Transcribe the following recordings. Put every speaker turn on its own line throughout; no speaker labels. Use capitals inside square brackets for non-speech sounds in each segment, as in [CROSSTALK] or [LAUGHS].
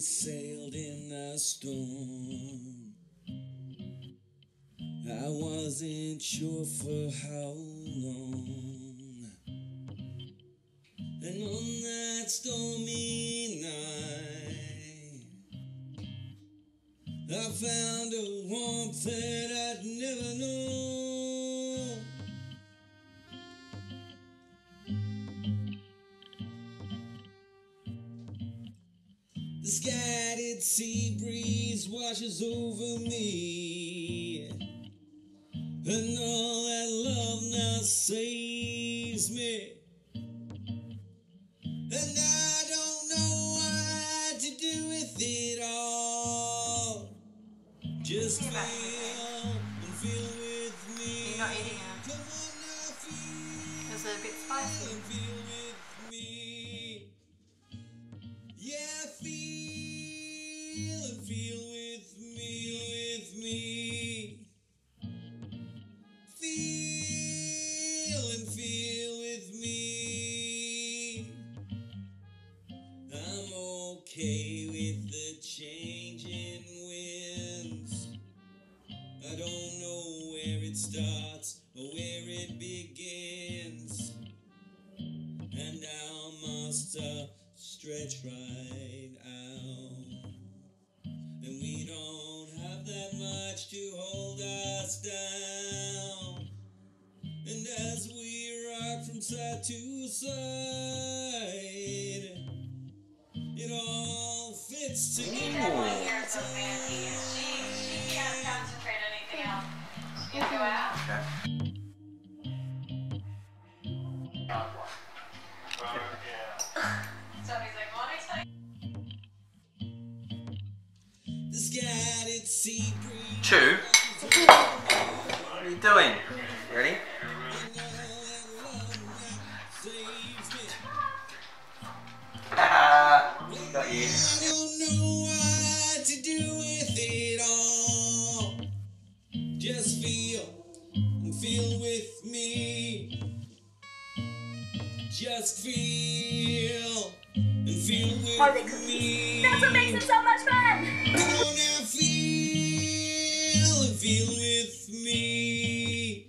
sailed in a storm. I wasn't sure for how long. And on that stormy night, I found a warmth that I'd never known. The scattered sea breeze washes over me. And all that love now saves me. And I don't know what to do with it all. Just with the changing winds. I don't know where it starts or where it begins. And our master stretch right out. And we don't have that much to hold us down. And as we rock from side to side, fits together.
can't
Just feel and feel with
Are they cookies?
me.
That's what makes it so much fun!
Come on now, feel and feel with me.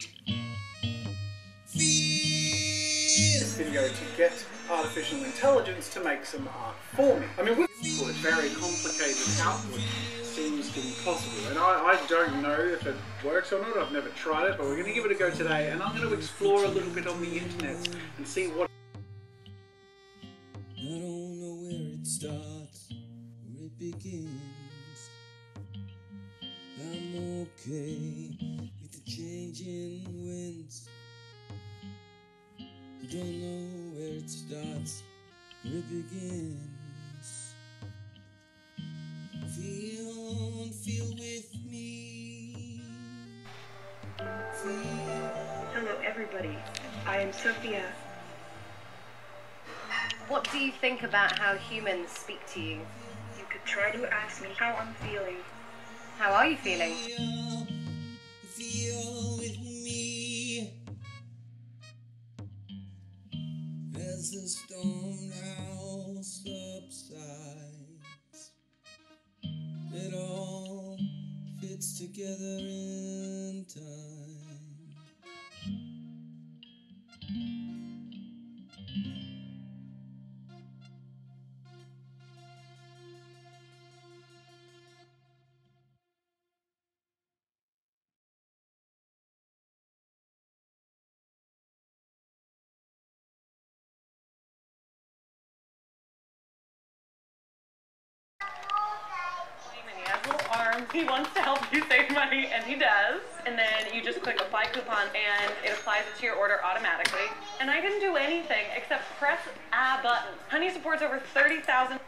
Feel.
video to get artificial intelligence to make some art for me. I mean, with with very complicated output seems impossible, and I, I don't know if it works or not. I've never tried it, but we're going to give it a go today, and I'm going to explore a little bit on the internet and see what.
I don't know where it starts or it begins. I'm okay with the changing winds. I don't know where it starts or it begins. Feel and feel with me. Feel.
Hello, everybody. I am Sophia.
What do you think about how humans speak to you?
You could try to ask me how I'm feeling.
How are you feeling?
Feel, feel with [LAUGHS]
He wants to help you save money, and he does. And then you just click apply coupon, and it applies it to your order automatically. And I didn't do anything except press a button. Honey supports over 30,000.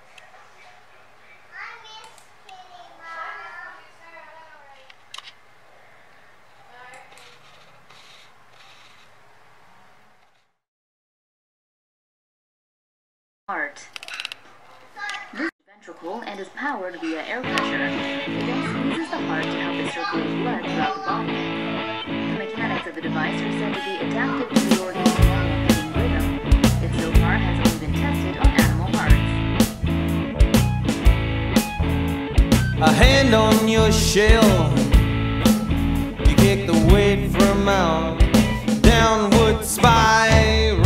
powered via air pressure. It then squeezes the heart to help it circulate blood throughout the body. The mechanics of the device are said to be adaptive to the organ's normal rhythm. It so far has only been tested on animal hearts.
A hand on your shell, you kick the weight from out, downward spiral.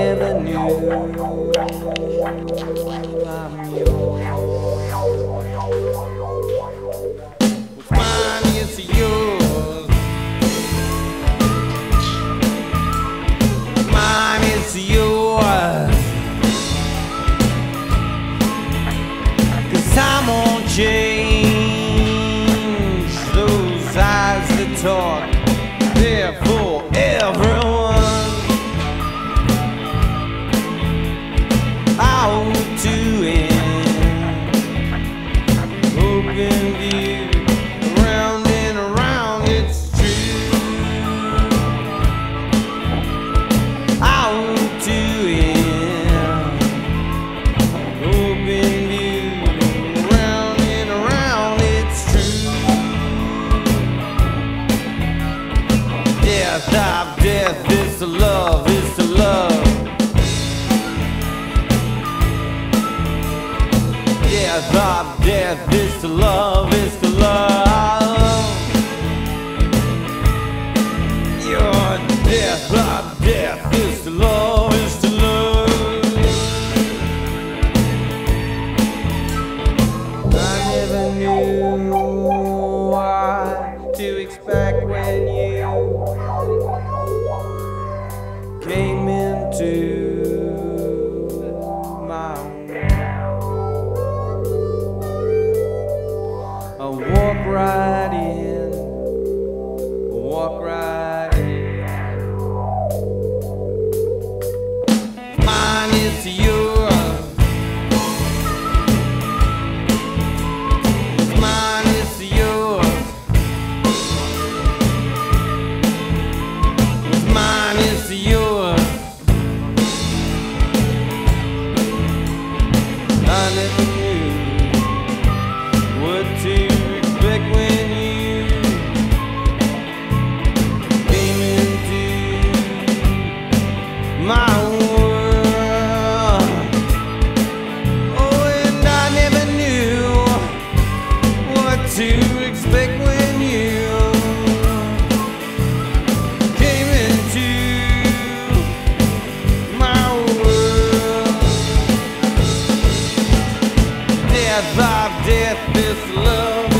never knew. death is to love, is love. Yeah, death is love. Back when you came into Death of death is love.